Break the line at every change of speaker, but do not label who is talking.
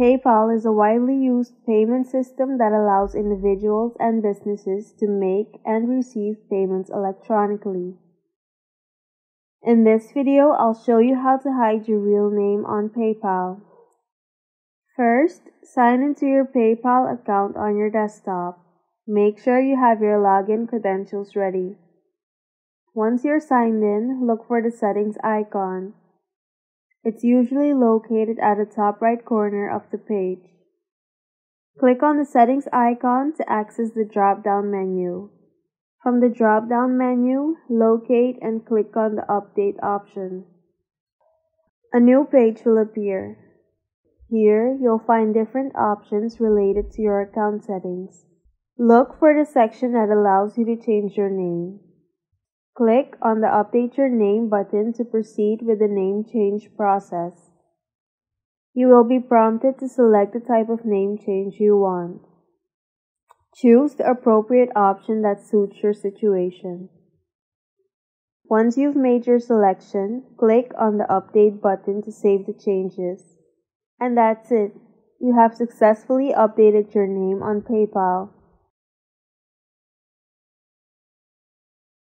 PayPal is a widely used payment system that allows individuals and businesses to make and receive payments electronically. In this video, I'll show you how to hide your real name on PayPal. First, sign into your PayPal account on your desktop. Make sure you have your login credentials ready. Once you're signed in, look for the settings icon. It's usually located at the top right corner of the page. Click on the settings icon to access the drop-down menu. From the drop-down menu, locate and click on the Update option. A new page will appear. Here, you'll find different options related to your account settings. Look for the section that allows you to change your name. Click on the Update Your Name button to proceed with the name change process. You will be prompted to select the type of name change you want. Choose the appropriate option that suits your situation. Once you've made your selection, click on the Update button to save the changes. And that's it. You have successfully updated your name on PayPal.